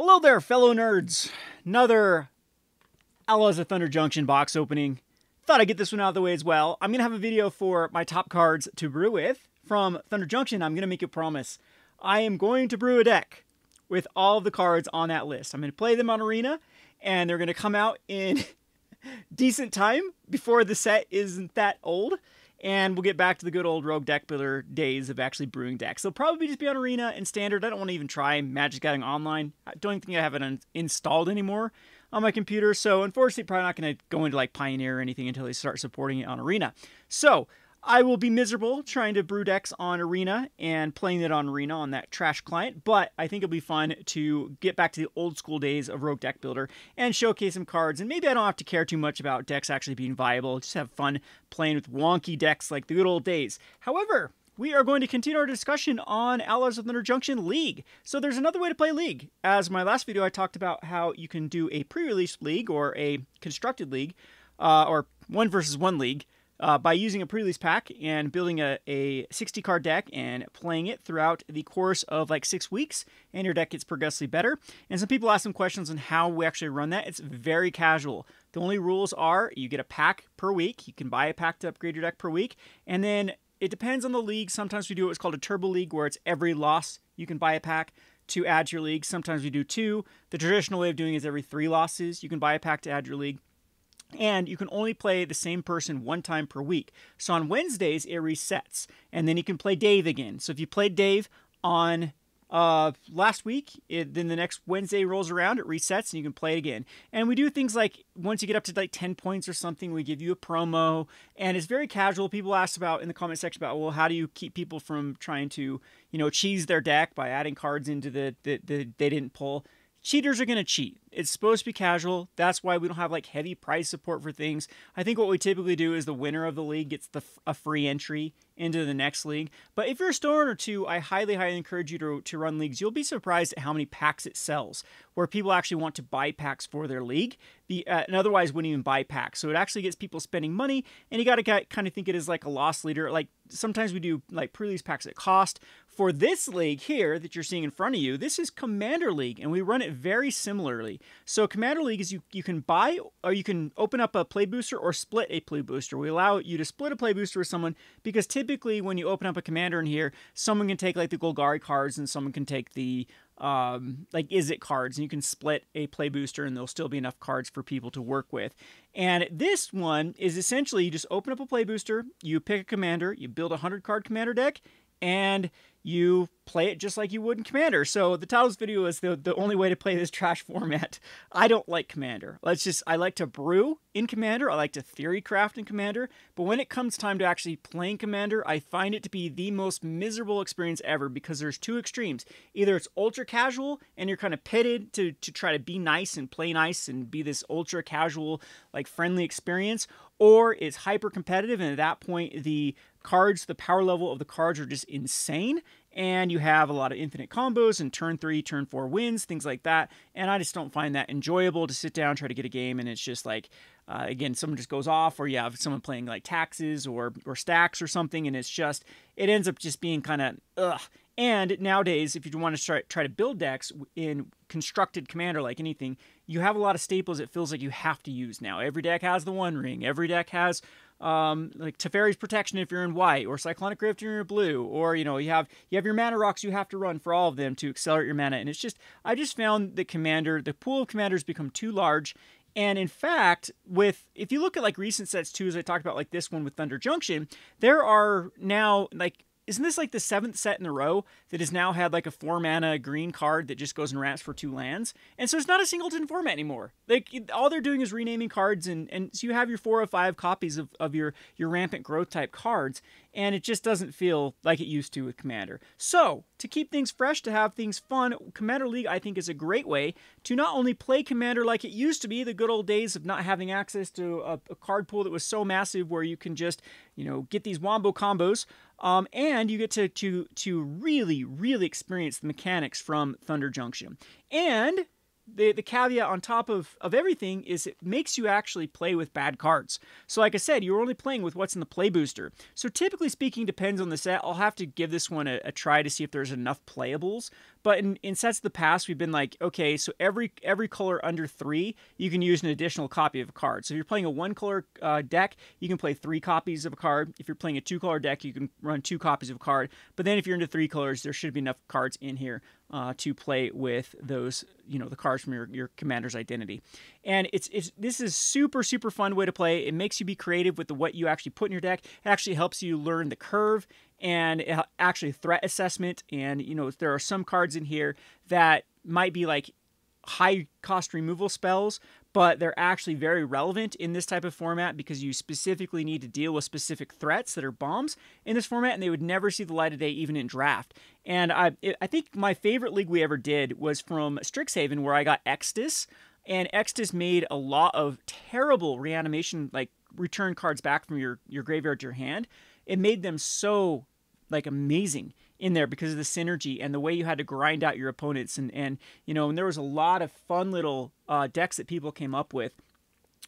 Hello there, fellow nerds. Another Outlaws of Thunder Junction box opening. Thought I'd get this one out of the way as well. I'm going to have a video for my top cards to brew with from Thunder Junction. I'm going to make a promise. I am going to brew a deck with all of the cards on that list. I'm going to play them on Arena, and they're going to come out in decent time before the set isn't that old and we'll get back to the good old rogue deck builder days of actually brewing decks. They'll probably just be on Arena and Standard. I don't want to even try Magic Gathering Online. I don't think I have it un- installed anymore on my computer, so unfortunately, probably not going to go into like Pioneer or anything until they start supporting it on Arena. So I will be miserable trying to brew decks on Arena and playing it on Arena on that trash client, but I think it'll be fun to get back to the old school days of Rogue Deck Builder and showcase some cards. And maybe I don't have to care too much about decks actually being viable, just have fun playing with wonky decks like the good old days. However, we are going to continue our discussion on Allies of Thunder Junction League. So there's another way to play League. As my last video, I talked about how you can do a pre-release league or a constructed league, uh, or one versus one league, uh, by using a pre-release pack and building a, a 60 card deck and playing it throughout the course of like six weeks and your deck gets progressively better. And some people ask some questions on how we actually run that. It's very casual. The only rules are you get a pack per week. You can buy a pack to upgrade your deck per week. And then it depends on the league. Sometimes we do what's called a turbo league where it's every loss you can buy a pack to add to your league. Sometimes we do two. The traditional way of doing is every three losses you can buy a pack to add your league and you can only play the same person one time per week. So on Wednesdays, it resets, and then you can play Dave again. So if you played Dave on uh, last week, it, then the next Wednesday rolls around, it resets, and you can play it again. And we do things like once you get up to like 10 points or something, we give you a promo, and it's very casual. People ask about in the comment section about, well, how do you keep people from trying to, you know, cheese their deck by adding cards into the, the, the they didn't pull? Cheaters are going to cheat. It's supposed to be casual. That's why we don't have like heavy price support for things. I think what we typically do is the winner of the league gets the a free entry into the next league. But if you're a store or two, I highly, highly encourage you to, to run leagues. You'll be surprised at how many packs it sells, where people actually want to buy packs for their league, the, uh, and otherwise wouldn't even buy packs. So it actually gets people spending money, and you got to kind of think it is like a loss leader. Like sometimes we do like pre-release packs at cost. For this league here that you're seeing in front of you, this is Commander League, and we run it very similarly. So Commander League is you you can buy or you can open up a play booster or split a play booster. We allow you to split a play booster with someone because typically when you open up a commander in here, someone can take like the Golgari cards and someone can take the um, like it cards, and you can split a play booster, and there'll still be enough cards for people to work with. And this one is essentially you just open up a play booster, you pick a commander, you build a 100 card commander deck, and you play it just like you would in Commander. So the title of this video is the, the only way to play this trash format. I don't like Commander. Let's just, I like to brew in Commander. I like to theory craft in Commander. But when it comes time to actually playing Commander, I find it to be the most miserable experience ever because there's two extremes. Either it's ultra casual and you're kind of pitted to, to try to be nice and play nice and be this ultra casual, like friendly experience, or it's hyper competitive. And at that point, the cards, the power level of the cards are just insane. And you have a lot of infinite combos and turn three, turn four wins, things like that. And I just don't find that enjoyable to sit down, try to get a game, and it's just like, uh, again, someone just goes off, or you have someone playing like taxes or or stax or something, and it's just it ends up just being kind of ugh. And nowadays, if you want to try, try to build decks in constructed commander like anything, you have a lot of staples it feels like you have to use now. Every deck has the One Ring. Every deck has um, like Teferi's Protection if you're in white, or Cyclonic Rift if you're in blue, or you know you have you have your mana rocks you have to run for all of them to accelerate your mana. And it's just I just found the commander the pool of commanders become too large. And in fact, with if you look at like recent sets too, as I talked about, like this one with Thunder Junction, there are now like isn't this like the seventh set in a row that has now had like a four mana green card that just goes and ramps for two lands? And so it's not a singleton format anymore. Like all they're doing is renaming cards, and and so you have your four or five copies of, of your your rampant growth type cards, and it just doesn't feel like it used to with Commander. So to keep things fresh, to have things fun, Commander League I think is a great way to not only play Commander like it used to be, the good old days of not having access to a, a card pool that was so massive where you can just you know get these wombo combos. Um, and you get to, to, to really, really experience the mechanics from Thunder Junction. And the, the caveat on top of, of everything is it makes you actually play with bad cards. So like I said, you're only playing with what's in the play booster. So typically speaking, depends on the set. I'll have to give this one a, a try to see if there's enough playables. But in, in sets of the past, we've been like, okay, so every every color under three, you can use an additional copy of a card. So if you're playing a one color uh, deck, you can play three copies of a card. If you're playing a two color deck, you can run two copies of a card. But then if you're into three colors, there should be enough cards in here uh, to play with those, you know, the cards from your, your commander's identity. And it's it's this is super super fun way to play. It makes you be creative with the what you actually put in your deck. It actually helps you learn the curve and it, actually threat assessment. And you know, there are some cards in here that might be like high cost removal spells, but they're actually very relevant in this type of format because you specifically need to deal with specific threats that are bombs in this format, and they would never see the light of day even in draft. And I, I think my favorite league we ever did was from Strixhaven, where I got Extus, and Extus made a lot of terrible reanimation, like return cards back from your your graveyard to your hand. It made them so like amazing in there because of the synergy and the way you had to grind out your opponents and and you know and there was a lot of fun little uh, decks that people came up with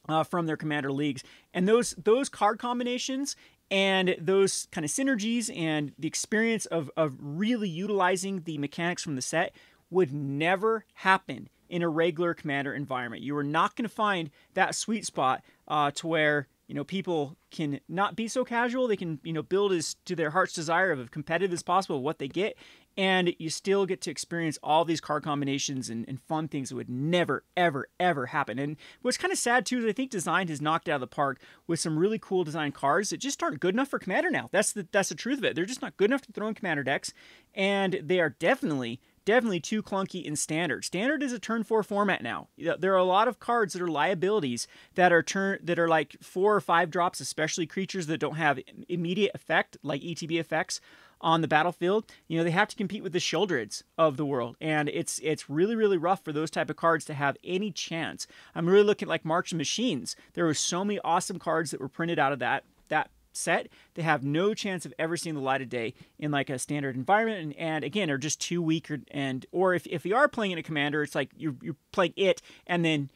uh, from their commander leagues and those those card combinations and those kind of synergies and the experience of of really utilizing the mechanics from the set would never happen in a regular commander environment. You are not going to find that sweet spot uh, to where you know people can not be so casual. They can you know build as to their heart's desire of as competitive as possible what they get and you still get to experience all these card combinations and, and fun things that would never ever ever happen. And what's kind of sad too is i think design has knocked out of the park with some really cool design cards that just aren't good enough for commander now. That's the that's the truth of it. They're just not good enough to throw in commander decks and they are definitely definitely too clunky in standard. Standard is a turn four format now. There are a lot of cards that are liabilities that are turn that are like four or five drops, especially creatures that don't have immediate effect, like ETB effects on the battlefield. You know, they have to compete with the Sheoldreds of the world, and it's it's really really rough for those type of cards to have any chance. I'm really looking at like March Machines. There were so many awesome cards that were printed out of that that set, they have no chance of ever seeing the light of day in like a standard environment. And, and again, are just too weak. Or, and or if, if you are playing in a commander, it's like you're, you're playing it and then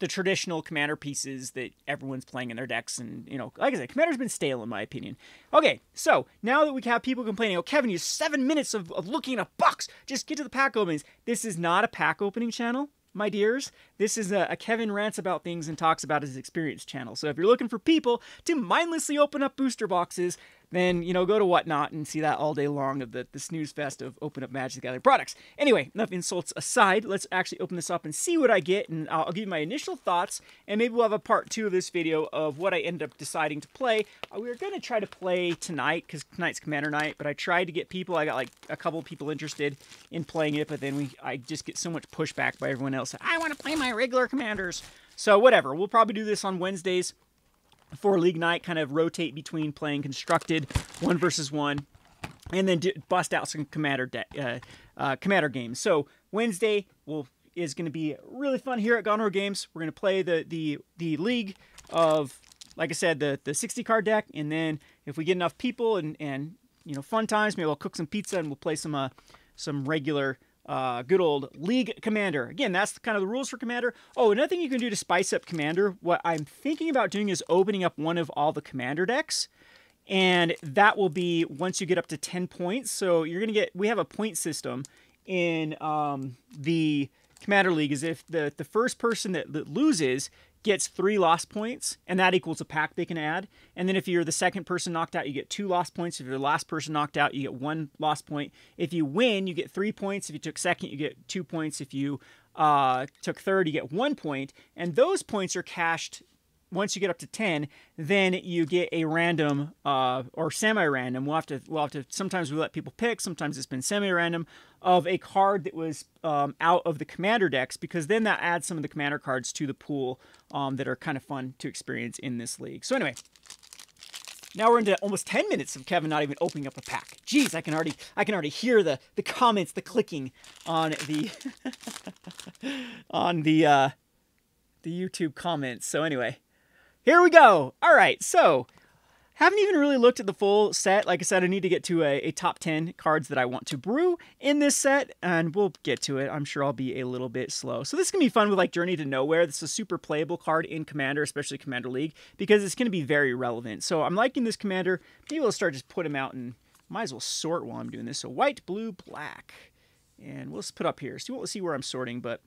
the traditional commander pieces that everyone's playing in their decks. And, you know, like I said, commander's been stale in my opinion. Okay, so now that we have people complaining, oh, Kevin, you seven minutes of, of looking at a box. Just get to the pack openings. This is not a pack opening channel my dears. This is a, a, Kevin rants about things and talks about his experience channel. So if you're looking for people to mindlessly open up booster boxes, then you know go to whatnot and see that all day long of the, the snooze fest of open up magic the gathering products. Anyway enough insults aside let's actually open this up and see what i get and i'll, I'll give you my initial thoughts and maybe we'll have a part two of this video of what i end up deciding to play. Uh, we are going to try to play tonight because tonight's commander night but i tried to get people i got like a couple people interested in playing it but then we i just get so much pushback by everyone else i want to play my regular commanders. So whatever we'll probably do this on wednesdays for league night, kind of rotate between playing constructed one versus one, and then bust out some commander de- uh, uh, commander games. So Wednesday will is going to be really fun here at Gone Rogue Games. We're going to play the the the league of like I said the the 60 card deck, and then if we get enough people and and you know fun times, maybe we'll cook some pizza and we'll play some uh some regular uh, good old League Commander. Again, that's kind of the rules for Commander. Oh, another thing you can do to spice up Commander, what I'm thinking about doing is opening up one of all the Commander decks. And that will be once you get up to 10 points. So you're going to get, we have a point system in um, the Commander League is if the, the first person that, that loses gets three loss points, and that equals a pack they can add. And then if you're the second person knocked out, you get two loss points. If you're the last person knocked out, you get one loss point. If you win, you get three points. If you took second, you get two points. If you uh, took third, you get one point. And those points are cashed once you get up to 10, then you get a random uh, or semi-random. We'll have to we'll have to sometimes we let people pick, sometimes it's been semi-random of a card that was um, out of the commander decks because then that adds some of the commander cards to the pool um, that are kind of fun to experience in this league. So anyway, now we're into almost 10 minutes of Kevin not even opening up a pack. Jeez, I can already I can already hear the the comments, the clicking on the on the uh the YouTube comments. So anyway, here we go. All right, so haven't even really looked at the full set. Like I said, I need to get to a, a, top 10 cards that I want to brew in this set, and we'll get to it. I'm sure I'll be a little bit slow. So this to be fun with like Journey to Nowhere. This is a super playable card in Commander, especially Commander League, because it's going to be very relevant. So I'm liking this Commander. Maybe we'll start just put him out and might as well sort while I'm doing this. So white, blue, black. And we'll just put up here. So you won't see where I'm sorting, but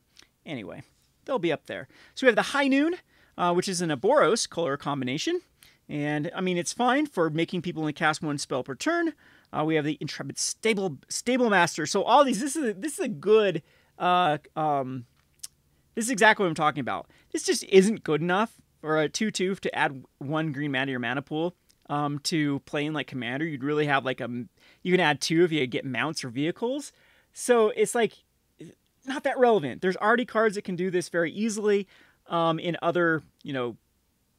anyway, they'll be up there. So we have the High Noon, uh, which is an Aboros color combination. And I mean, it's fine for making people only cast one spell per turn. Uh, we have the Intrepid Stable Stable Master. So all these, this is a, this is a good. Uh, um, this is exactly what I'm talking about. This just isn't good enough for a two-two to add one green mana to your mana pool. Um, to playing like commander, you'd really have like a you can add two if you get mounts or vehicles. So it's like not that relevant. There's already cards that can do this very easily um, in other you know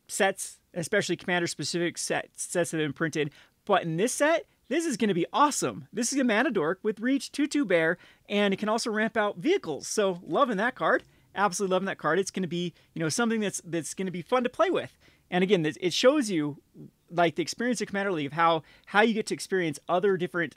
sets, especially commander specific sets that have been printed. But in this set, this is going to be awesome. This is a mana dork with reach 2 2 bear, and it can also ramp out vehicles. So loving that card. Absolutely loving that card. It's going to be, you know, something that's that's going to be fun to play with. And again, it shows you like the experience of Commander League of how how you get to experience other different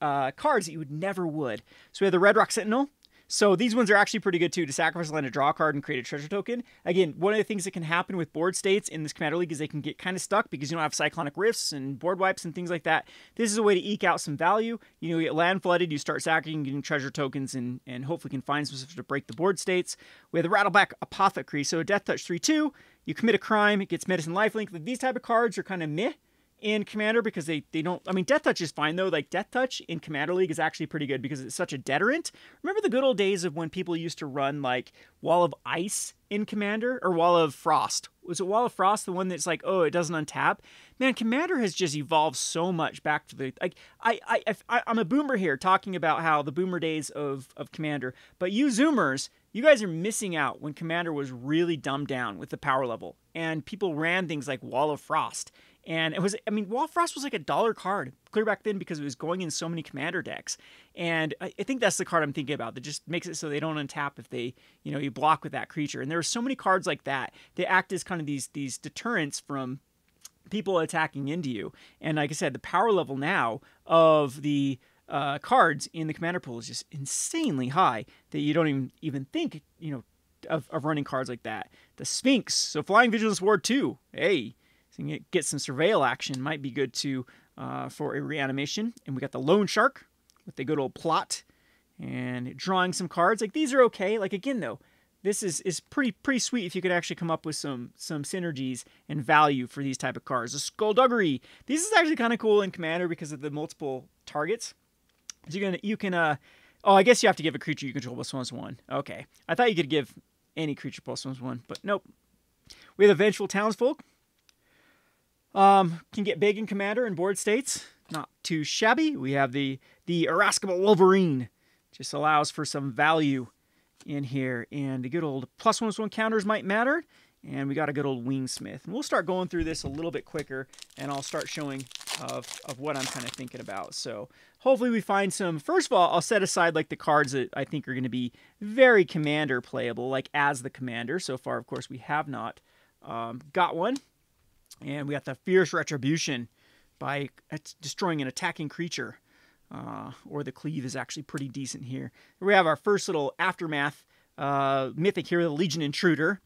uh, cards that you would never would. So we have the Red Rock Sentinel. So these ones are actually pretty good too. To sacrifice a land, to draw a card, and create a treasure token. Again, one of the things that can happen with board states in this Commander League is they can get kind of stuck because you don't have cyclonic rifts and board wipes and things like that. This is a way to eke out some value. You know, you get land flooded, you start sacking, getting treasure tokens, and and hopefully can find some stuff to break the board states. We have the Rattleback Apothecary. So a Death Touch 3-2. You commit a crime, it gets medicine lifelink. These type of cards are kind of meh in Commander because they, they don't. I mean, Death Touch is fine though. Like Death Touch in Commander League is actually pretty good because it's such a deterrent. Remember the good old days of when people used to run like Wall of Ice in Commander or Wall of Frost? Was it Wall of Frost the one that's like, oh, it doesn't untap? Man, Commander has just evolved so much back to the like. I I, I I'm a boomer here talking about how the boomer days of of Commander, but you Zoomers. You guys are missing out when Commander was really dumbed down with the power level, and people ran things like Wall of Frost and it was, I mean, Wall Frost was like a dollar card clear back then because it was going in so many commander decks. And I, I, think that's the card I'm thinking about that just makes it so they don't untap if they, you know, you block with that creature. And there are so many cards like that. They act as kind of these these deterrents from people attacking into you. And like I said, the power level now of the uh, cards in the commander pool is just insanely high that you don't even even think, you know, of, of running cards like that. The Sphinx, so Flying Vigilance Ward 2. Hey, you get some surveil action might be good to uh, for a reanimation. And we got the Loan Shark with the good old plot and drawing some cards. Like these are okay. Like again though, this is is pretty pretty sweet if you could actually come up with some some synergies and value for these type of cards. The Skullduggery. This is actually kind of cool in Commander because of the multiple targets. So you can you can uh oh I guess you have to give a creature you control plus one one. Okay, I thought you could give any creature plus one one, but nope. We have the Vengeful Townsfolk. Um, can get big in Commander and board states. Not too shabby. We have the the Irascible Wolverine. Just allows for some value in here. And the good old plus one one counters might matter. And we got a good old Wingsmith. And we'll start going through this a little bit quicker, and I'll start showing of, of what I'm kind of thinking about. So hopefully we find some. First of all, I'll set aside like the cards that I think are going to be very commander playable, like as the commander. So far, of course, we have not um, got one. And we got the Fierce Retribution by destroying an attacking creature. Uh, or the cleave is actually pretty decent here. We have our first little aftermath uh, mythic here, the Legion Intruder.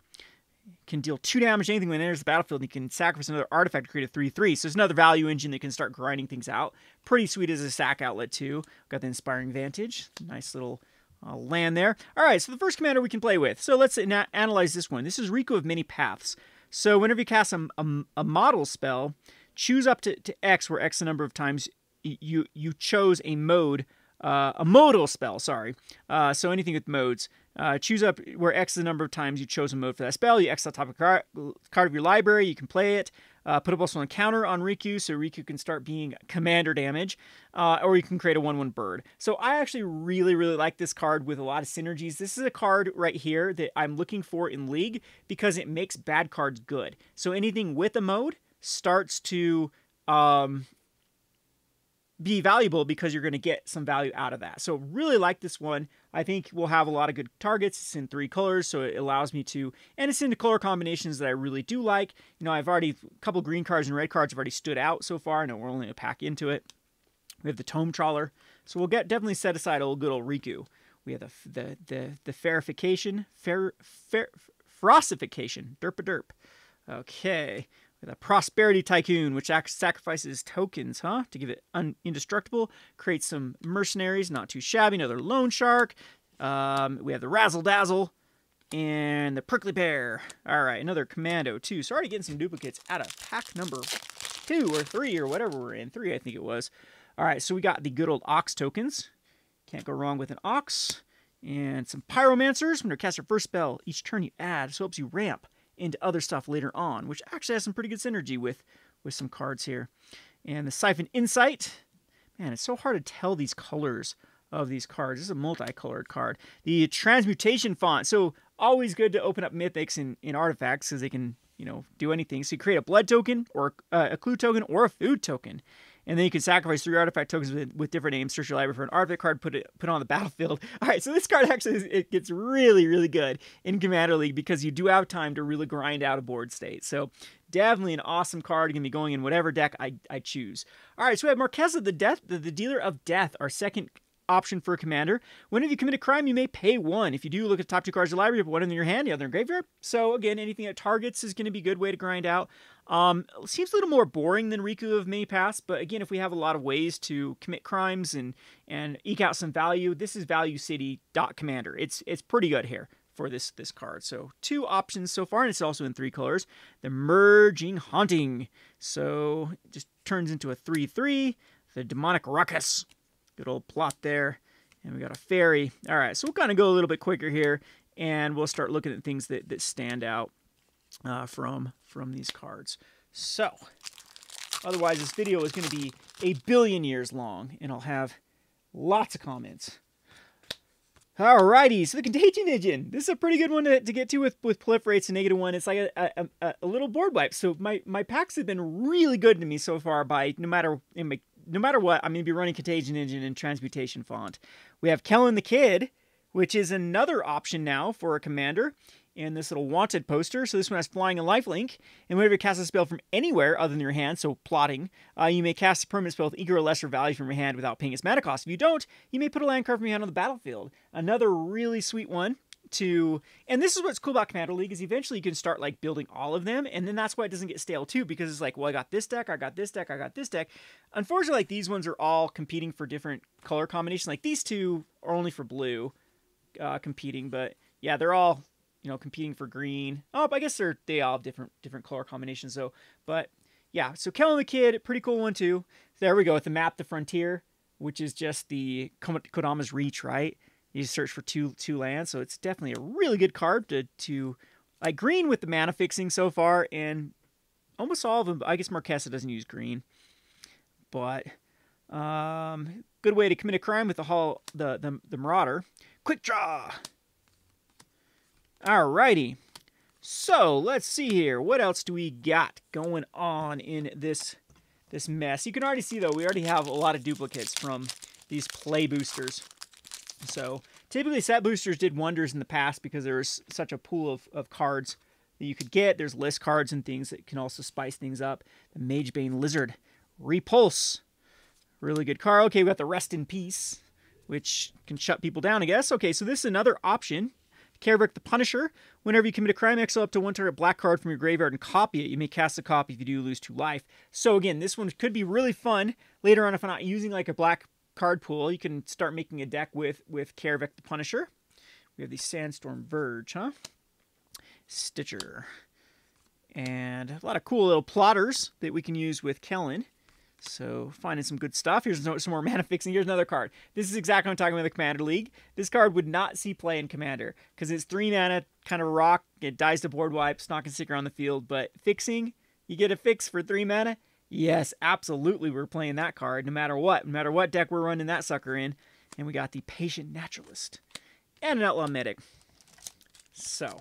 Can deal two damage to anything when it enters the battlefield. And you can sacrifice another artifact to create a 3 3. So it's another value engine that can start grinding things out. Pretty sweet as a sack outlet, too. Got the Inspiring Vantage. Nice little uh, land there. All right, so the first commander we can play with. So let's analyze this one. This is Riku of Many Paths. So whenever you cast a, a, a modal spell, choose up to, to X, where X the number of times you you chose a mode, uh, a modal spell. Sorry. Uh, so anything with modes. Uh, choose up where X is the number of times you chose a mode for that spell. You X the top of card, card of your library. You can play it. Uh, put up also a counter on Riku, so Riku can start being commander damage, uh, or you can create a 1-1 bird. So I actually really, really like this card with a lot of synergies. This is a card right here that I'm looking for in League because it makes bad cards good. So anything with a mode starts to um, be valuable because you're going to get some value out of that. So really like this one. I think we'll have a lot of good targets. It's in three colors, so it allows me to, and it's in the color combinations that I really do like. You know, I've already, a couple green cards and red cards have already stood out so far. I know we're only a pack into it. We have the Tomb Trawler, so we'll get definitely set aside a good old Riku. We have the the the the ferification, fair fair ferocification, derp a derp. Okay, The Prosperity Tycoon, which sacrifices tokens, huh? To give it indestructible. Creates some mercenaries, not too shabby. Another Loan Shark. Um, we have the Razzle Dazzle and the Prickly Pear. All right, another Commando, too. So already getting some duplicates out of pack number two or three or whatever we're in. Three, I think it was. All right, so we got the good old Ox tokens. Can't go wrong with an Ox. And some Pyromancers. When you cast your first spell, each turn you add, so helps you ramp into other stuff later on, which actually has some pretty good synergy with, with some cards here. And the Siphon Insight. Man, it's so hard to tell these colors of these cards. This is a multicolored card. The Transmutation Font. So always good to open up mythics in, in artifacts because they can, you know, do anything. So you create a blood token or uh, a clue token or a food token. And then you can sacrifice three artifact tokens with, with different names, search your library for an artifact card, put it put on the battlefield. All right, so this card actually it gets really, really good in Commander League because you do have time to really grind out a board state. So definitely an awesome card. Going to be going in whatever deck I, I choose. All right, so we have Marchesa the Death, the, the dealer of death, our second option for a commander. Whenever you commit a crime, you may pay one. If you do look at the top two cards of the library, you have one in your hand, the other in graveyard. So again, anything that targets is going to be a good way to grind out. Um, seems a little more boring than Riku of Many Paths, but again, if we have a lot of ways to commit crimes and and eke out some value, this is Value City dot Commander. It's it's pretty good here for this this card. So two options so far, and it's also in three colors. The Merging Haunting. So it just turns into a 3-3. The Demonic Ruckus. Good old plot there. And we got a fairy. All right, so we'll kind of go a little bit quicker here, and we'll start looking at things that, that stand out uh, from, from these cards. So, otherwise this video is going to be a billion years long, and I'll have lots of comments. Alrighty, so the Contagion Engine. This is a pretty good one to, to get to with, with proliferates and negative one. It's like a, a, a, a little board wipe. So my, my packs have been really good to me so far by no matter in my no matter what, I'm going to be running Contagion Engine and Transmutation Font. We have Kellen the Kid, which is another option now for a commander in this little wanted poster. So this one has flying and lifelink. And whenever you cast a spell from anywhere other than your hand, so plotting, uh, you may cast a permanent spell with equal or lesser value from your hand without paying its mana cost. If you don't, you may put a land card from your hand on the battlefield. Another really sweet one to and this is what's cool about commander league is eventually you can start like building all of them and then that's why it doesn't get stale too because it's like well i got this deck i got this deck i got this deck. Unfortunately like these ones are all competing for different color combinations. Like these two are only for blue uh, competing but yeah they're all you know competing for green. Oh i guess they're they all have different different color combinations though. But yeah so kellen the kid pretty cool one too. There we go with the map the frontier which is just the kodama's reach right you search for two two lands, so it's definitely a really good card to to like green with the mana fixing so far, and almost all of them. I guess Marchesa doesn't use green, but um, good way to commit a crime with the hall the the, the Marauder. Quick draw. Alrighty. So let's see here. What else do we got going on in this this mess? You can already see though we already have a lot of duplicates from these play boosters. So typically set boosters did wonders in the past because there was such a pool of, of cards that you could get. There's list cards and things that can also spice things up. The Magebane Lizard. Repulse. Really good card. Okay, we got the Rest in Peace, which can shut people down, I guess. Okay, so this is another option. Kaervek the Punisher. Whenever you commit a crime, exile up to one target black card from your graveyard and copy it. You may cast a copy if you do lose two life. So again, this one could be really fun later on if I'm not using like a black card pool, you can start making a deck with with Kaervek the Punisher. We have the Sandstorm Verge, huh? Stitcher. And a lot of cool little plotters that we can use with Kellen. So finding some good stuff. Here's some more mana fixing. Here's another card. This is exactly what I'm talking about in the Commander League. This card would not see play in Commander because it's three mana, kind of rock. It dies to board wipes, not to stick around the field. But fixing, you get a fix for three mana. Yes, absolutely. We're playing that card no matter what. No matter what deck we're running that sucker in. And we got the Patient Naturalist and an Outlaw Medic. So,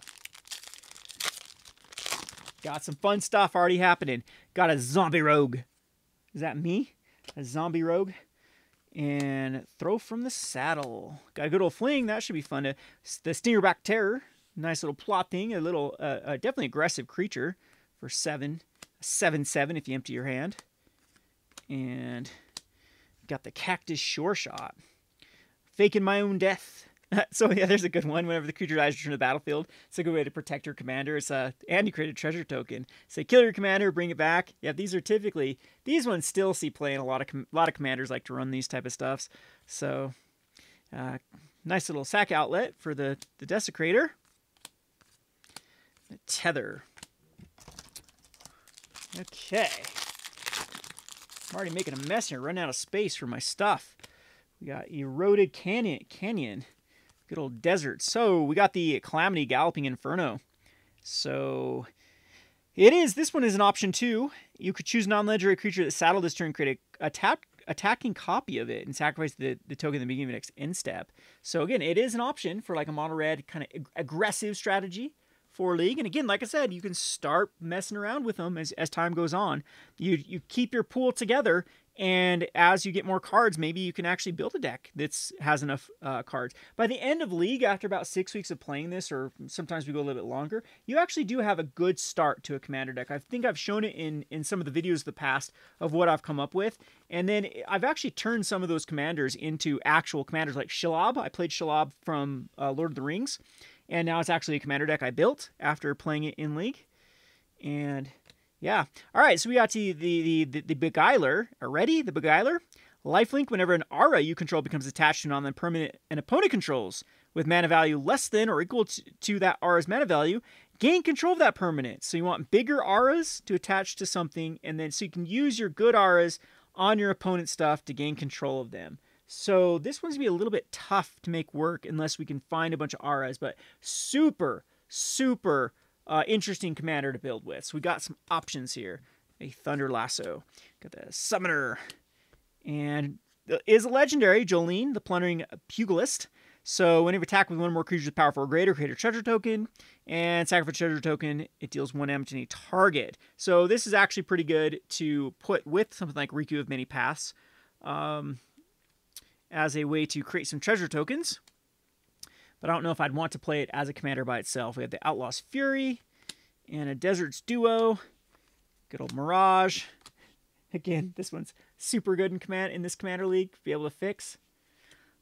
got some fun stuff already happening. Got a Zombie Rogue. Is that me? A Zombie Rogue. And throw from the saddle. Got a good old fling. That should be fun. To, the Stingerback Terror. Nice little plot thing. A little, uh, uh, definitely aggressive creature for seven. 7-7 if you empty your hand. And got the Cactus Sure Shot. Faking My Own Death. so yeah, there's a good one. Whenever the creature dies, return to the battlefield. It's a good way to protect your commander. It's a and you create a treasure token. Say kill your commander, bring it back. Yeah, these are typically these ones still see play, and a lot of a lot of commanders like to run these type of stuffs. So, uh, nice little sack outlet for the the desecrator. The tether. Okay. I'm already making a mess here, running out of space for my stuff. We got eroded canyon, canyon, good old desert. So we got the calamity galloping inferno. So it is. This one is an option too. You could choose non-legendary creature that saddle this turn, create a, a tap attacking copy of it, and sacrifice the, the token at the beginning of the next end step. So again, it is an option for like a mono red kind of ag aggressive strategy for league. And again, like I said, you can start messing around with them as, as time goes on. You you keep your pool together, and as you get more cards, maybe you can actually build a deck that has enough uh, cards. By the end of league, after about six weeks of playing this, or sometimes we go a little bit longer, you actually do have a good start to a commander deck. I think I've shown it in in some of the videos of the past of what I've come up with, and then I've actually turned some of those commanders into actual commanders, like Shelob. I played Shelob from uh, Lord of the Rings and now it's actually a commander deck I built after playing it in League. And yeah. All right, so we got the, the, the, the Beguiler. already, The Beguiler? Lifelink, whenever an aura you control becomes attached to an non permanent an opponent controls with mana value less than or equal to, to that aura's mana value, gain control of that permanent. So you want bigger auras to attach to something, and then so you can use your good auras on your opponent's stuff to gain control of them. So this one's gonna be a little bit tough to make work unless we can find a bunch of auras, but super, super uh, interesting commander to build with. So we got some options here. A Thunder Lasso, got the Summoner, and is a legendary, Jolene, the Plundering Pugilist. So whenever attack with one more creature with power four or greater, create a treasure token, and sacrifice treasure token, it deals one damage to any target. So this is actually pretty good to put with something like Riku of Many Paths. Um, as a way to create some treasure tokens. But I don't know if I'd want to play it as a commander by itself. We have the Outlaw's Fury and a Desert's Due. Good old Mirage. Again, this one's super good in command in this commander league. Be able to fix.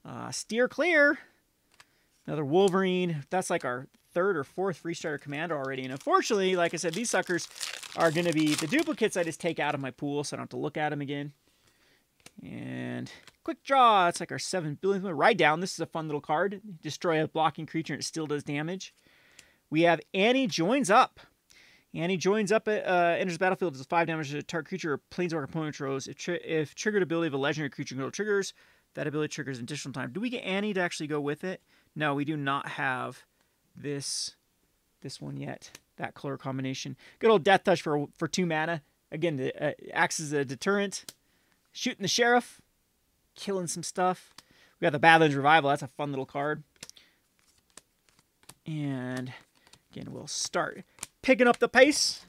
Uh, Steer Clear. Another Wolverine. That's like our third or fourth free starter commander already. And unfortunately, like I said, these suckers are going to be the duplicates I just take out of my pool so I don't have to look at them again. And quick draw. It's like our 7 billion. Ride down. This is a fun little card. Destroy a blocking creature and it still does damage. We have Annie joins up. Annie joins up, uh, enters the battlefield, does 5 damage to a target creature or planeswalker opponent throws. If, tri if triggered ability of a legendary creature control triggers, that ability triggers an additional time. Do we get Annie to actually go with it? No, we do not have this this one yet. That color combination. Good old Death Touch for for two mana. Again, the, uh, acts as a deterrent shooting the sheriff, killing some stuff. We got the Badlands Revival. That's a fun little card. And again, we'll start picking up the pace.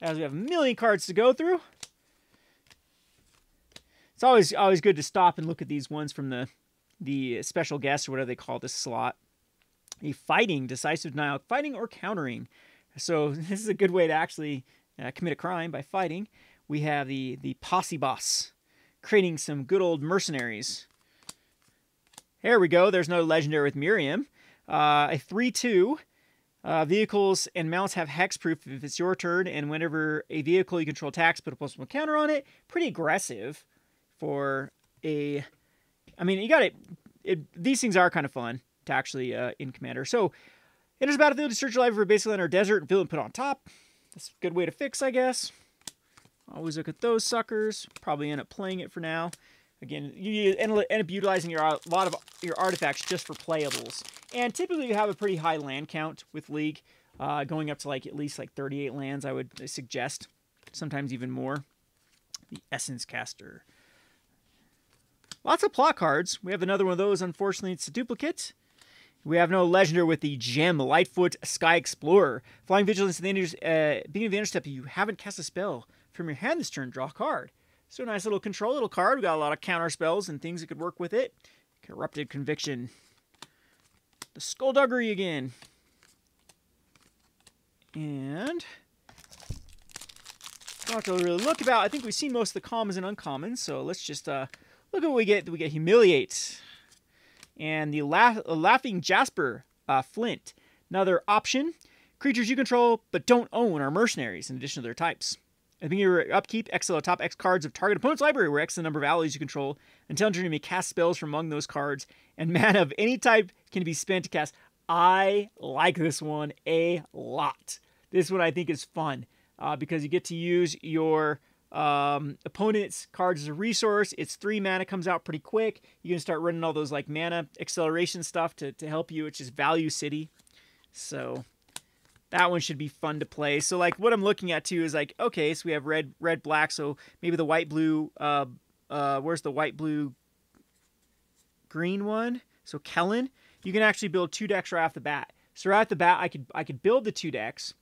As we have a million cards to go through. It's always always good to stop and look at these ones from the the special guest or whatever they call this slot. A fighting, decisive denial, fighting or countering. So this is a good way to actually uh, commit a crime by fighting. We have the, the posse boss, creating some good old mercenaries. There we go. There's no legendary with Miriam. Uh, a 3 2. Uh, vehicles and mounts have hexproof if it's your turn, and whenever a vehicle you control attacks, put a plus one counter on it. Pretty aggressive for a. I mean, you got it. it these things are kind of fun to actually uh, in Commander. So, enters battlefield to search life for basically in our desert and fill and put on top. That's a good way to fix, I guess. Always look at those suckers. Probably end up playing it for now. Again, you end up utilizing your, a lot of your artifacts just for playables. And typically you have a pretty high land count with League, uh, going up to like at least like 38 lands, I would suggest. Sometimes even more. The Essence Caster. Lots of plot cards. We have another one of those. Unfortunately, it's a duplicate. We have no legendary with the Jem, Lightfoote Sky Explorer. Flying Vigilance the of uh, beginning of the intercept, you haven't cast a spell from your hand this turn, draw a card. So nice little control little card. We got a lot of counter spells and things that could work with it. Corrupted Conviction. The Skullduggery again. And have to really look about. I think we've seen most of the commons and uncommons, so let's just uh, look at what we get. We get Humiliate. And the laugh, Laughing Jasper uh, Flint. Another option. Creatures you control but don't own are mercenaries in addition to their types. At the your upkeep, exile the top X cards of target opponent's library, where X is the number of allies you control. Until end you may cast spells from among those cards, and mana of any type can be spent to cast. I like this one a lot. This one I think is fun uh, because you get to use your um, opponent's cards as a resource. It's three mana, comes out pretty quick. You can start running all those like mana acceleration stuff to, to help you, which is Value City. So that one should be fun to play. So like what I'm looking at too is like, okay, so we have red, red, black. So maybe the white, blue, uh, uh, where's the white, blue, green one? So Kellen, you can actually build two decks right off the bat. So right off the bat, I could I could build the two decks,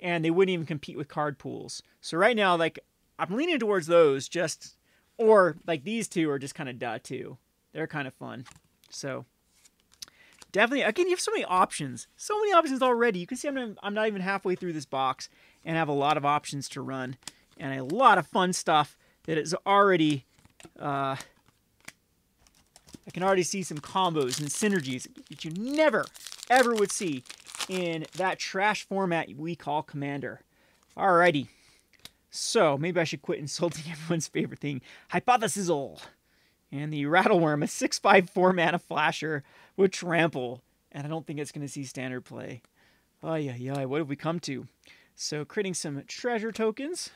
and they wouldn't even compete with card pools. So right now, like I'm leaning towards those just, or like these two are just kind of duh too. They're kind of fun. So definitely, again, you have so many options, so many options already. You can see I'm not, I'm not even halfway through this box and have a lot of options to run and a lot of fun stuff that is already. Uh, I can already see some combos and synergies that you never, ever would see in that trash format we call Commander. Alrighty. So, maybe I should quit insulting everyone's favorite thing, Hypothesizzle. And the Rattleworm, a 6-5 4 mana flasher with Trample. And I don't think it's going to see standard play. Oh, yeah, yeah. What have we come to? So, creating some treasure tokens.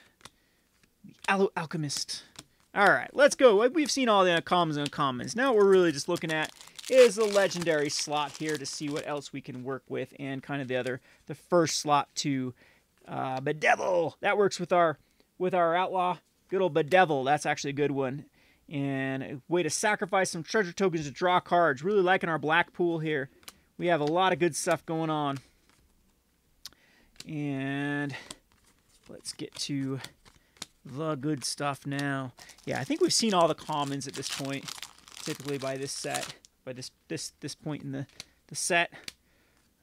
The Al Alchemist. All right, let's go. We've seen all the commons and commons. Now what we're really just looking at is the legendary slot here to see what else we can work with and kind of the other, the first slot to uh, Bedevil. That works with our with our outlaw. Good old Bedevil. That's actually a good one. And a way to sacrifice some treasure tokens to draw cards. Really liking our black pool here. We have a lot of good stuff going on. And let's get to the good stuff now. Yeah, I think we've seen all the commons at this point, typically by this set, by this this this point in the the set.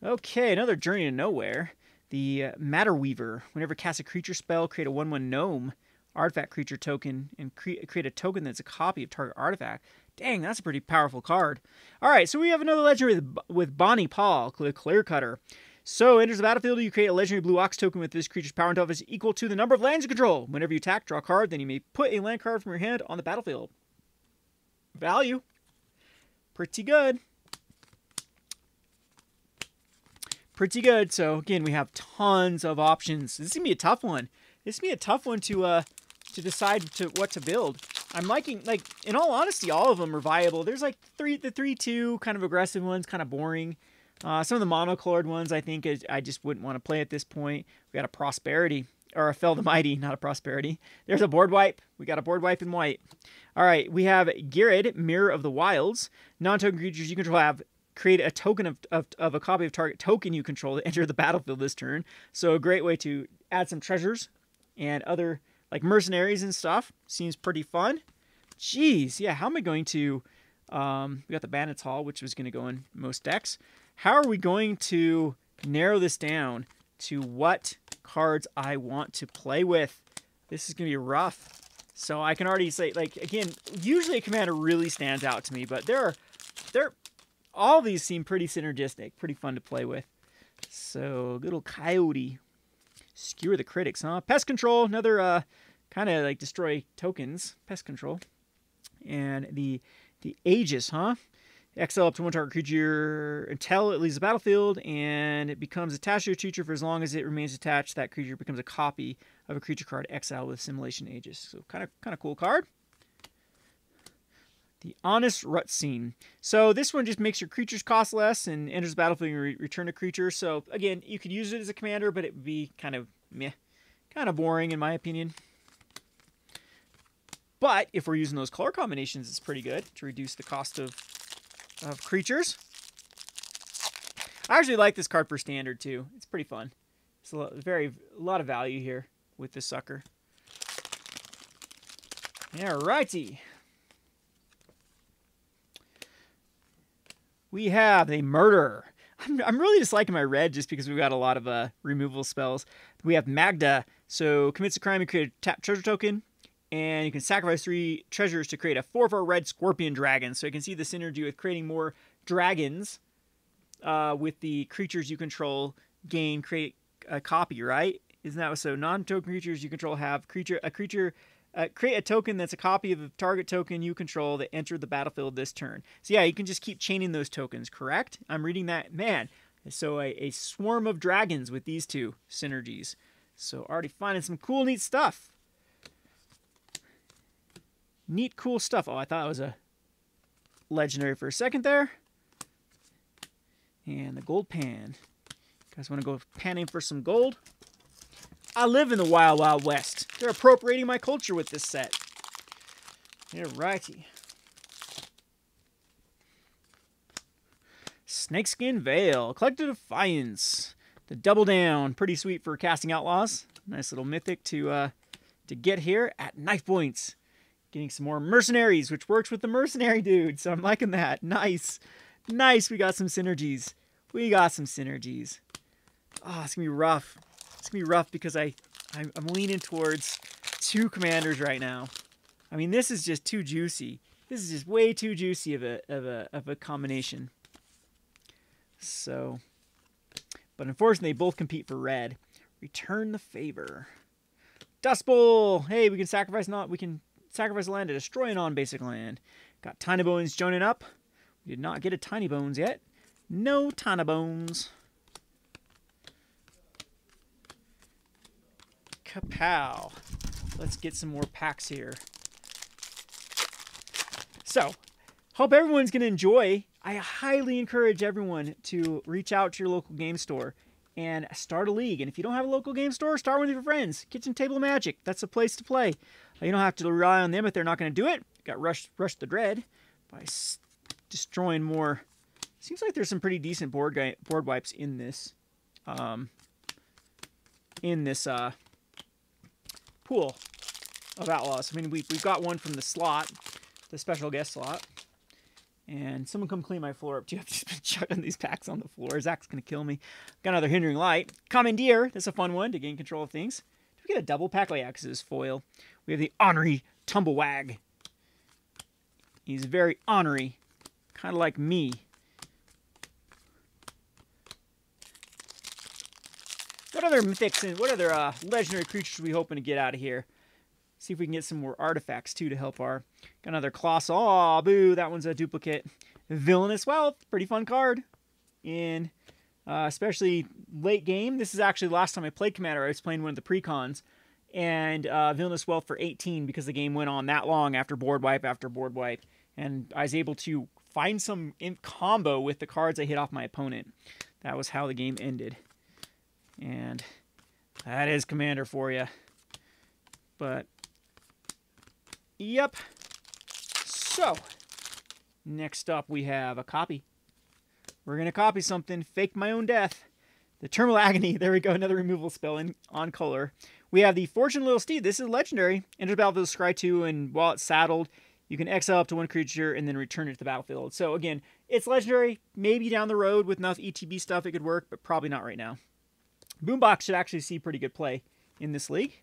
Okay, another Journey to Nowhere. The Matter Weaver. Whenever cast a creature spell, create a 1-1 gnome artifact creature token and cre- create a token that's a copy of target artifact. Dang, that's a pretty powerful card. All right, so we have another legendary with, with Bonny Pall, the Clear Cutter. So, enters the battlefield, you create a legendary blue ox token with this creature's power and toughness equal to the number of lands you control. Whenever you attack, draw a card, then you may put a land card from your hand on the battlefield. Value. Pretty good. Pretty good. So, again, we have tons of options. This is to be a tough one. This is to be a tough one to, uh, to decide to what to build. I'm liking, like, in all honesty, all of them are viable. There's like three, the three, two kind of aggressive ones, kind of boring. Uh, some of the monocolored ones, I think, is, I just wouldn't want to play at this point. We got a Prosperity, or a Fell the Mighty, not a Prosperity. There's a board wipe. We got a board wipe in white. All right, we have Ghired, Mirror of the Wilds. Non-token creatures you control have create a token of, of, of, a copy of target token you control to enter the battlefield this turn. So a great way to add some treasures and other like mercenaries and stuff. Seems pretty fun. Jeez, yeah, how am I going to... Um, we got the Bandits Haul, which was going to go in most decks how are we going to narrow this down to what cards I want to play with? This is going to be rough. So I can already say, like, again, usually a commander really stands out to me, but there are, there, all these seem pretty synergistic, pretty fun to play with. So, little coyote. Skewer the critics, huh? Pest control, another uh, kind of like destroy tokens. Pest control. And the the Aegis, huh? Exile up to one target creature until it leaves the battlefield, and it becomes attached to a creature for as long as it remains attached. That creature becomes a copy of a creature card exile with Simulation Aegis. So kind of kind of cool card. The Honest Rutstein. So this one just makes your creatures cost less and enters the battlefield and re return a creature. So again, you could use it as a commander, but it would be kind of meh, kind of boring in my opinion. But if we're using those color combinations, it's pretty good to reduce the cost of of creatures. I actually like this card for standard too. It's pretty fun. It's a lot, very a lot of value here with this sucker. Alrighty. We have a murder. I'm, I'm really just liking my red just because we've got a lot of uh, removal spells. We have Magda. So commits a crime and create a tap treasure token. and you can sacrifice three treasures to create a 4-4 red scorpion dragon. So you can see the synergy with creating more dragons uh, with the creatures you control gain create a copy, right? Isn't that so? Non-token creatures you control have creature a creature uh, create a token that's a copy of a target token you control that entered the battlefield this turn. So yeah, you can just keep chaining those tokens. Correct? I'm reading that. Man, so a, a swarm of dragons with these two synergies. So already finding some cool, neat stuff. Neat, cool stuff. Oh, I thought it was a legendary for a second there. And the gold pan. You guys want to go panning for some gold? I live in the Wild Wild West. They're appropriating my culture with this set. Yeah, righty. Snakeskin Veil. Collective Defiance. The Double Down. Pretty sweet for casting outlaws. Nice little mythic to uh, to get here at knife points. Getting some more mercenaries, which works with the mercenary dude. So I'm liking that. Nice. Nice. We got some synergies. We got some synergies. Oh, it's to be rough. It's to be rough because I, I'm, I'm leaning towards two commanders right now. I mean, this is just too juicy. This is just way too juicy of a, of a, of a combination. So, but unfortunately, they both compete for red. Return the favor. Dust Bowl. Hey, we can sacrifice not. We can sacrifice land to destroy an on-basic land. Got Tinybones joining up. We did not get a Tinybones yet. No Tinybones. Kapow. Let's get some more packs here. So, hope everyone's going to enjoy. I highly encourage everyone to reach out to your local game store and start a league. And if you don't have a local game store, start with your friends. Kitchen Table Magic, that's a place to play. You don't have to rely on them if they're not going to do it. Got Rush, Rush the Dread by destroying more. Seems like there's some pretty decent board board wipes in this, um, in this uh, pool of outlaws. I mean, we we've got one from the slot, the special guest slot. And someone come clean my floor up too. I've just been chucking these packs on the floor. Zach's gonna kill me. Got another hindering light. Commandeer. That's a fun one to gain control of things. Do we get a double pack? Oh yeah, because it's foil. We have the Ornery Tumblewag. He's very ornery, kind of like me. What other mythics and what other uh, legendary creatures are we hoping to get out of here? See if we can get some more artifacts too to help our. Got another Colossal. Aw, boo, that one's a duplicate. Villainous Wealth, pretty fun card. In uh, especially late game. This is actually the last time I played Commander. I was playing one of the precons. And uh, Villainous Wealth for 18 because the game went on that long after board wipe after board wipe. And I was able to find some combo with the cards I hit off my opponent. That was how the game ended. And that is Commander for you. But Yep. So, next up we have a copy. We're going to copy something, fake my own death. The Terminal Agony, there we go, another removal spell in, on color. We have the Fortune Little Steed, this is legendary. Enters the battlefield, scry 2, and while it's saddled, you can exile up to one creature and then return it to the battlefield. So again, it's legendary. Maybe down the road with enough ETB stuff it could work, but probably not right now. Boombox should actually see pretty good play in this league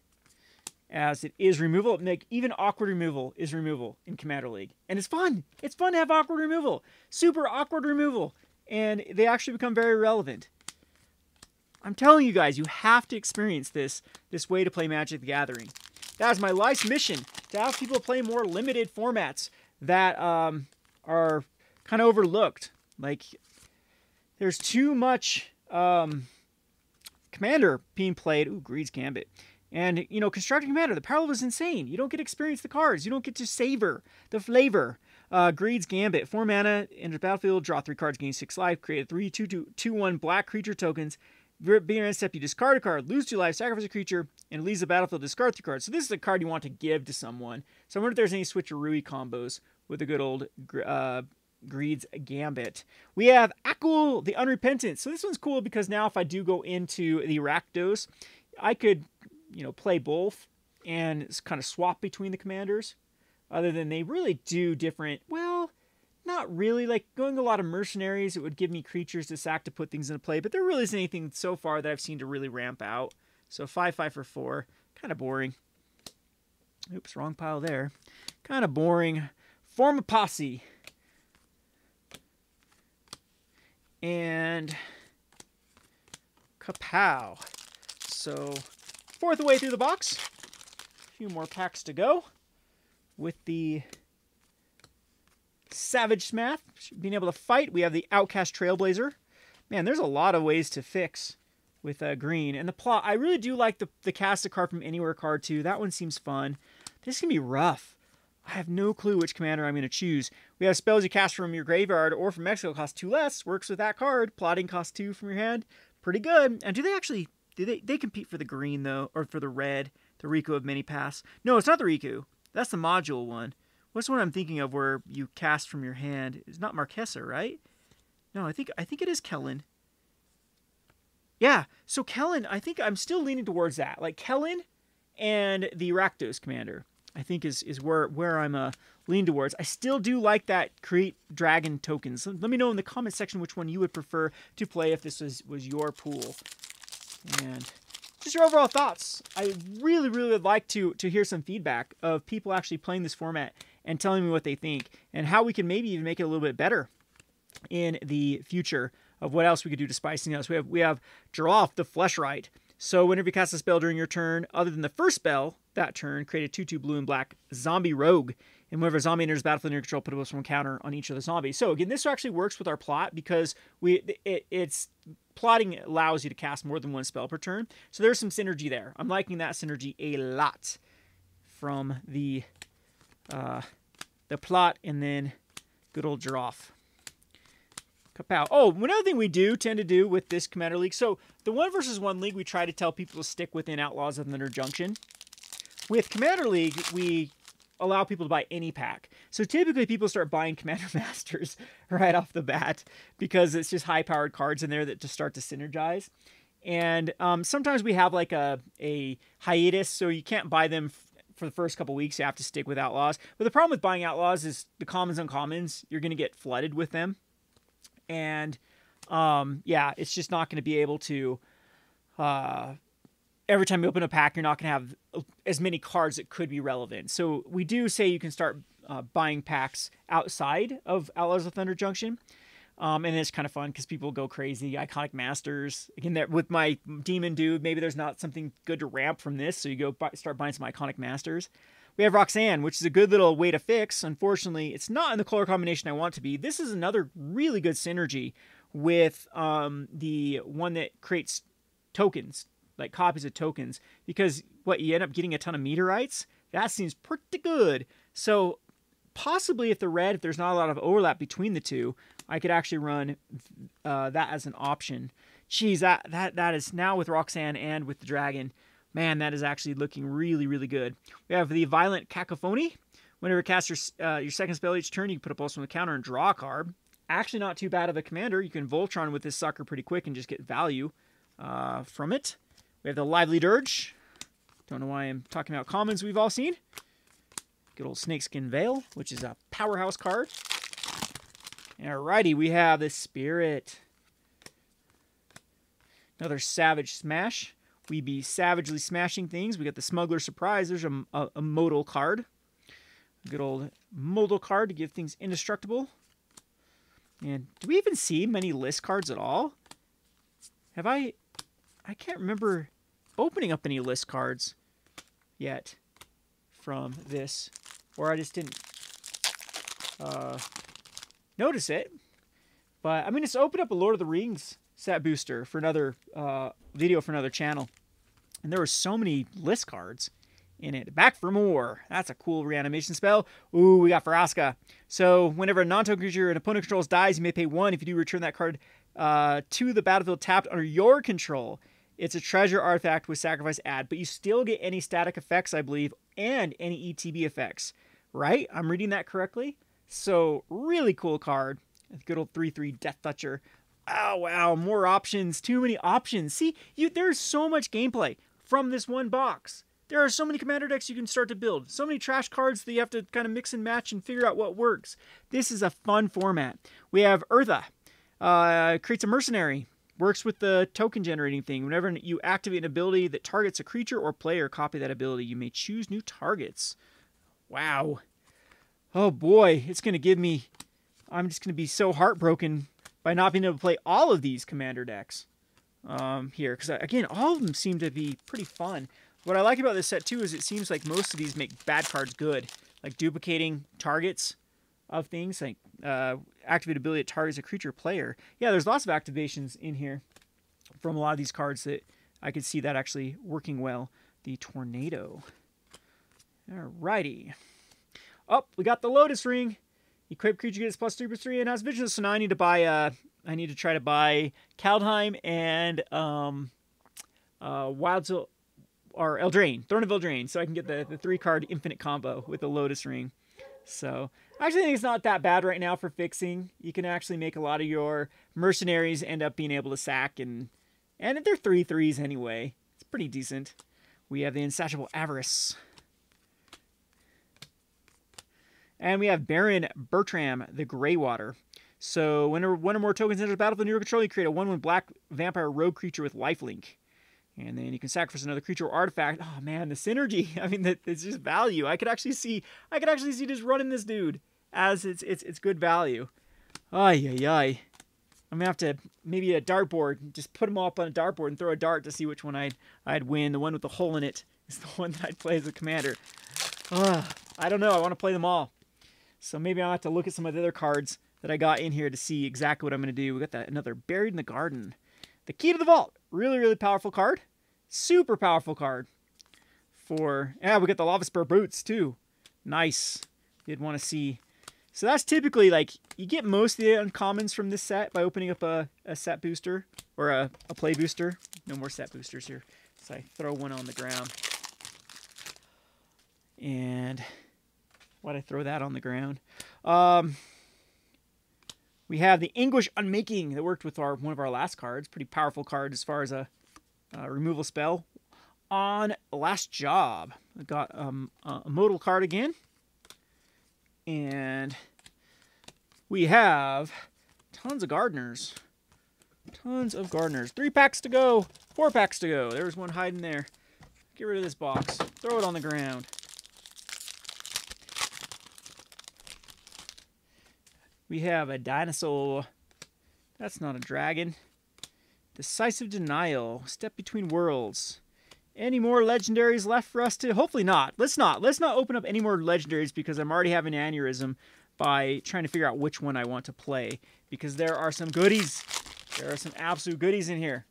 as it is removal. Like even awkward removal is removal in Commander League, and it's fun. It's fun to have awkward removal, super awkward removal, and they actually become very relevant. I'm telling you guys, you have to experience this this way to play Magic the Gathering. That is my life's mission to have people play more limited formats that um, are kind of overlooked. Like there's too much um, Commander being played. Ooh, Greed's Gambit. And, you know, constructing Commander, the power level is insane. You don't get to experience the cards. You don't get to savor the flavor. Uh, Greed's Gambit, 4 mana, enter battlefield, draw 3 cards, gain 6 life, create a 3 2 2, 2 1 black creature tokens. Being an step, you discard a card, lose 2 life, sacrifice a creature, and leaves the battlefield, discard 3 cards. So this is a card you want to give to someone. So I wonder if there's any switcheroo combos with the good old uh, Greed's Gambit. We have Akul, the Unrepentant. So this one's cool because now if I do go into the Rakdos, I could you know, play both and kind of swap between the commanders. Other than they really do different, well, not really. Like going a lot of mercenaries, it would give me creatures to sack to put things into play, but there really isn't anything so far that I've seen to really ramp out. So 5 5 for 4, kind of boring. Oops, wrong pile there. Kind of boring. Form a posse. And kapow. So, fourth way through the box. A few more packs to go with the Savage Smash being able to fight. We have the Outcast Trailblazer. Man, there's a lot of ways to fix with uh, green. And the plot, I really do like the, the cast a card from anywhere card too. That one seems fun. This can be rough. I have no clue which commander I'm going to choose. We have spells you cast from your graveyard or from Mexico cost two less. Works with that card. Plotting costs two from your hand. Pretty good. And do they actually do they they compete for the green though, or for the red? The Riku of Many Paths. No, it's not the Riku. That's the modal one. What's the one I'm thinking of where you cast from your hand? It's not Marchesa, right? No, I think I think it is Kellan. Yeah, so Kellan, I think I'm still leaning towards that. Like Kellan and the Rakdos commander, I think is is where where I'm uh lean towards. I still do like that create dragon tokens. Let me know in the comment section which one you would prefer to play if this was was your pool. And just your overall thoughts. I really really would like to to hear some feedback of people actually playing this format and telling me what they think and how we can maybe even make it a little bit better in the future of what else we could do to spice things up. We have we have off the Fleshwright. So whenever you cast a spell during your turn, other than the first spell that turn, create a 2-2 blue and black zombie rogue. And whenever a zombie enters the battlefield under control, put a plus one counter on each of the zombies. So again, this actually works with our plot because we it, it's plotting allows you to cast more than one spell per turn. So there's some synergy there. I'm liking that synergy a lot from the uh, the plot and then good old Giraffe. Kapow. Oh, another thing we do tend to do with this Commander League. So the one versus one league, we try to tell people to stick within Outlaws of Thunder Junction. With Commander League, we allow people to buy any pack. So typically people start buying Commander Masters right off the bat because it's just high powered cards in there that just start to synergize. And um, sometimes we have like a, a hiatus, so you can't buy them for the first couple weeks. You have to stick with Outlaws. But the problem with buying Outlaws is the commons and commons, you're going to get flooded with them and um, yeah, it's just not going to be able to. Uh, every time you open a pack, you're not going to have as many cards that could be relevant. So we do say you can start uh, buying packs outside of Outlaws of Thunder Junction. Um, and it's kind of fun because people go crazy. Iconic Masters again. There with my Demon Dude, maybe there's not something good to ramp from this, so you go buy, start buying some Iconic Masters. We have Roxanne, which is a good little way to fix. Unfortunately, it's not in the color combination I want to be. This is another really good synergy with um, the one that creates tokens, like copies of tokens, because what you end up getting a ton of meteorites. That seems pretty good. So possibly if the red, if there's not a lot of overlap between the two, I could actually run uh, that as an option. Geez, that that that is now with Roxanne and with the dragon Man, that is actually looking really, really good. We have the Violent Cacophony. Whenever you cast your, uh, your second spell each turn, you can put a plus on the counter and draw a card. Actually, not too bad of a commander. You can Voltron with this sucker pretty quick and just get value uh, from it. We have the Lively Dirge. Don't know why I'm talking about commons we've all seen. Good old Snakeskin Veil, which is a powerhouse card. Alrighty, we have the Spirit. Another Savage Smash we be savagely smashing things. We got the Smuggler Surprise. There's a, a, a modal card. A good old modal card to give things indestructible. And do we even see many list cards at all? Have I... I can't remember opening up any list cards yet from this. Or I just didn't uh, notice it. But I'm going to open up a Lord of the Rings set booster for another uh, video for another channel. And there were so many list cards in it. Back for more. That's a cool reanimation spell. Ooh, we got Vraska. So whenever a non-token creature an opponent controls dies, you may pay one. If you do, return that card uh, to the battlefield tapped under your control. It's a treasure artifact with sacrifice add, but you still get any static effects, I believe, and any ETB effects. Right? I'm reading that correctly? So really cool card. Good old 3-3 Death Toucher. Oh wow, more options, too many options. See, you there's so much gameplay from this one box. There are so many commander decks you can start to build, so many trash cards that you have to kind of mix and match and figure out what works. This is a fun format. We have Ertha, uh, creates a mercenary, works with the token generating thing. Whenever you activate an ability that targets a creature or player, copy that ability. You may choose new targets. Wow. Oh boy, it's going to give me. I'm just going to be so heartbroken by not being able to play all of these commander decks um, here. Because, again, all of them seem to be pretty fun. What I like about this set, too, is it seems like most of these make bad cards good. Like duplicating targets of things, like uh, activate ability that targets a creature player. Yeah, there's lots of activations in here from a lot of these cards that I could see that actually working well. The Tornado. Alrighty. Oh, we got the Lotus Ring. Equip creature gets plus three plus three and has vision. So now I need to buy. Uh, I need to try to buy Kaldheim and um, uh, or Eldraine, Throne of Eldraine, so I can get the the three card infinite combo with the Lotus Ring. So I actually think it's not that bad right now for fixing. You can actually make a lot of your mercenaries end up being able to sack and and they're three threes anyway. It's pretty decent. We have the insatiable avarice. And we have Baron Bertram the Graywater. So whenever one or more tokens enter the battlefield under your control, you create a 1-1 black vampire rogue creature with lifelink. And then you can sacrifice another creature or artifact. Oh man, the synergy. I mean, it's just value. I could actually see I could actually see just running this dude as it's it's it's good value. Ay ay ay. I'm gonna have to maybe a dartboard, just put them all up on a dartboard and throw a dart to see which one I'd I'd win. The one with the hole in it is the one that I'd play as a commander. Ugh, I don't know. I want to play them all. So maybe I'll have to look at some of the other cards that I got in here to see exactly what I'm going to do. We got that another Buried in the Garden. The Key to the Vault. Really, really powerful card. Super powerful card. For, yeah, we got the Lavaspur Boots too. Nice. Did want to see. So that's typically like, you get most of the uncommons from this set by opening up a, a set booster or a, a play booster. No more set boosters here. So I throw one on the ground. And Why'd I throw that on the ground? Um, we have the Anguish Unmaking that worked with our one of our last cards. Pretty powerful card as far as a, a removal spell. One Last Job, I got um, a modal card again. And we have tons of gardeners. Tons of gardeners. Three packs to go. Four packs to go. There's one hiding there. Get rid of this box. Throw it on the ground. We have a dinosaur. That's not a dragon. Decisive Denial. Step Between Worlds. Any more legendaries left for us to... Hopefully not. Let's not. Let's not open up any more legendaries because I'm already having an aneurysm by trying to figure out which one I want to play. Because there are some goodies. There are some absolute goodies in here.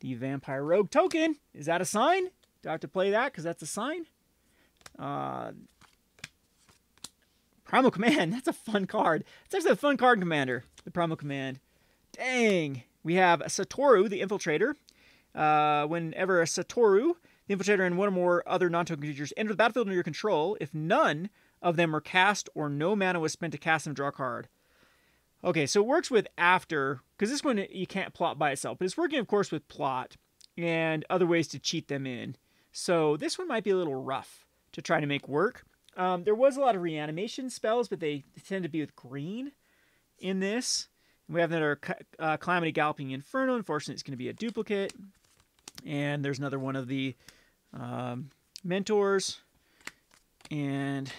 The Vampire Rogue token. Is that a sign? Do I have to play that because that's a sign? Uh, Primal Command, that's a fun card. It's actually a fun card, Commander, the Primal Command. Dang. We have Satoru, the Infiltrator. Uh, whenever a Satoru, the Infiltrator, and one or more other non-token creatures enter the battlefield under your control, if none of them are cast or no mana was spent to cast them, draw a card. Okay, so it works with after, because this one you can't plot by itself, but it's working, of course, with plot and other ways to cheat them in. So this one might be a little rough to try to make work. Um, there was a lot of reanimation spells, but they tend to be with green in this. We have another uh, Calamity Galloping Inferno. Unfortunately, it's going to be a duplicate. And there's another one of the um, Mentors. And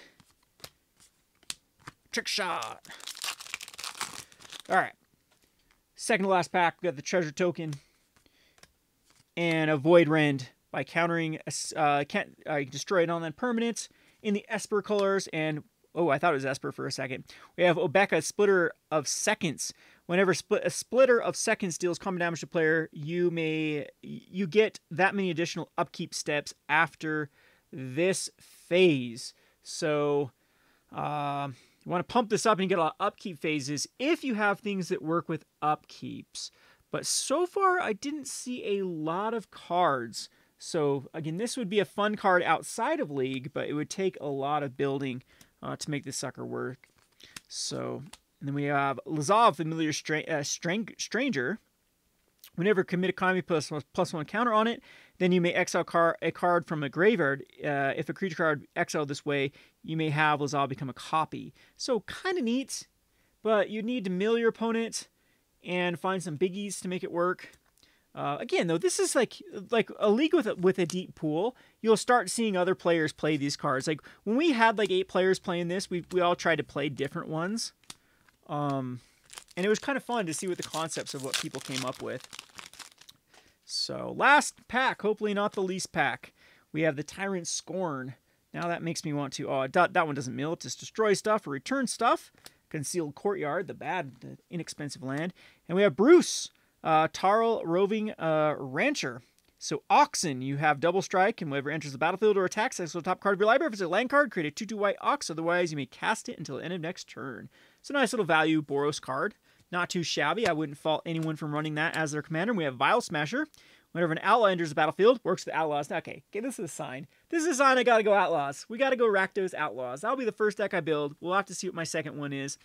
Trick Shot. All right. Second to last pack, we got the Treasure Token and Avoid Rend by countering, uh, can't uh, destroy it on that permanent in the Esper colors. And oh, I thought it was Esper for a second. We have Obeka, Splitter of Seconds. Whenever split, a splitter of seconds deals common damage to player, you may you get that many additional upkeep steps after this phase. So uh, you want to pump this up and you get a lot of upkeep phases if you have things that work with upkeeps. But so far, I didn't see a lot of cards so again, this would be a fun card outside of League, but it would take a lot of building uh, to make this sucker work. So, and then we have Lazav, Familiar Stra uh, Stranger. Whenever commit economy plus, plus one counter on it, then you may exile car a card from a graveyard. Uh, if a creature card exiled this way, you may have Lazav become a copy. So kind of neat, but you need to mill your opponent and find some biggies to make it work. Uh, again, though, this is like like a league with a, with a deep pool. You'll start seeing other players play these cards. Like when we had like eight players playing this, we we all tried to play different ones, um, and it was kind of fun to see what the concepts of what people came up with. So last pack, hopefully not the least pack, we have the Tyrant Scorn. Now that makes me want to. Oh, that, that one doesn't mill. It just destroy stuff or return stuff. Concealed Courtyard, the bad, the inexpensive land. And we have Bruse, uh, Tarl Roving uh, Rancher. So Oxen, you have double strike, and whoever enters the battlefield or attacks, select the top card of your library. If it's a land card, create a 2-2 white ox. Otherwise, you may cast it until the end of next turn. It's a nice little value Boros card. Not too shabby. I wouldn't fault anyone from running that as their commander. We have Vial Smasher. Whenever an outlaw enters the battlefield, works with outlaws. Okay, okay, this is a sign. This is a sign I gotta go outlaws. We gotta go Rakdos outlaws. That'll be the first deck I build. We'll have to see what my second one is.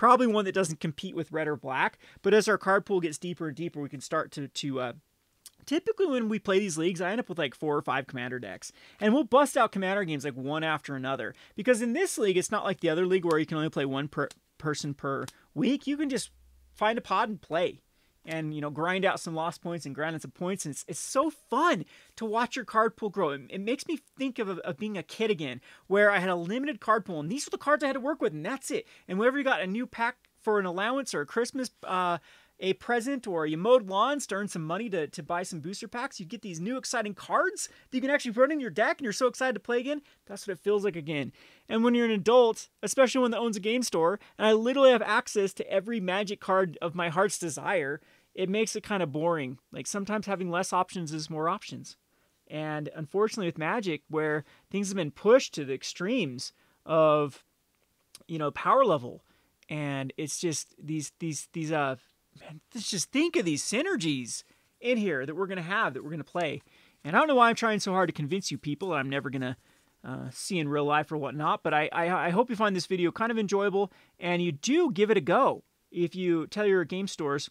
Probably one that doesn't compete with red or black. But as our card pool gets deeper and deeper, we can start to to uh, typically when we play these leagues, I end up with like four or five commander decks. And we'll bust out commander games like one after another. Because in this league, it's not like the other league where you can only play one per person per week. You can just find a pod and play and you know grind out some lost points and grind out some points and it's, it's so fun to watch your card pool grow. It, it makes me think of, of being a kid again where i had a limited card pool and these were the cards i had to work with and that's it. And whenever you got a new pack for an allowance or a christmas uh, a present or you mowed lawns to earn some money to, to buy some booster packs, you get these new exciting cards that you can actually put in your deck and you're so excited to play again. That's what it feels like again. And when you're an adult, especially one that owns a game store, and I literally have access to every magic card of my heart's desire, it makes it kind of boring. Like sometimes having less options is more options. And unfortunately with magic where things have been pushed to the extremes of you know power level and it's just these these these uh man, let's just think of these synergies in here that we're going to have, that we're going to play. And I don't know why I'm trying so hard to convince you people that I'm never going to uh, see in real life or whatnot, but I, I, I hope you find this video kind of enjoyable and you do give it a go. If you tell your game stores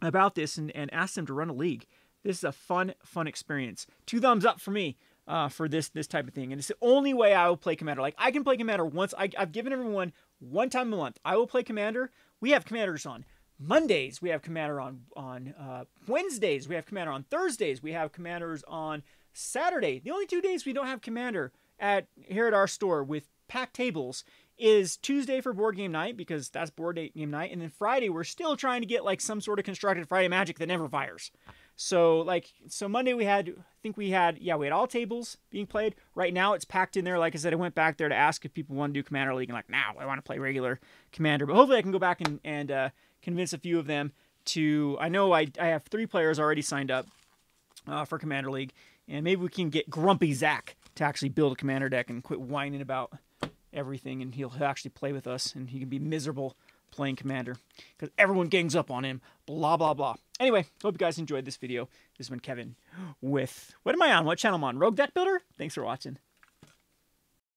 about this and, and ask them to run a league, this is a fun, fun experience. Two thumbs up for me uh, for this this type of thing. And it's the only way I will play Commander. Like, I can play Commander once. I, I've given everyone one time a month. I will play Commander. We have Commanders on Mondays we have Commander on on uh, Wednesdays we have Commander on Thursdays we have Commanders on Saturday. The only two days we don't have Commander at here at our store with packed tables is Tuesday for board game night because that's board game night, and then Friday we're still trying to get like some sort of constructed Friday magic that never fires. So like so Monday we had I think we had yeah we had all tables being played. Right now it's packed in there. Like I said, I went back there to ask if people want to do Commander League and like now I want to play regular Commander, but hopefully I can go back and and uh, convince a few of them to. I know I, I have three players already signed up uh, for Commander League, and maybe we can get Grumpy Zach to actually build a commander deck and quit whining about everything, and he'll actually play with us, and he can be miserable playing Commander because everyone gangs up on him. Blah blah blah. Anyway, hope you guys enjoyed this video. This has been Kevin with what am I on? What channel am I on? Rogue Deck Builder. Thanks for watching.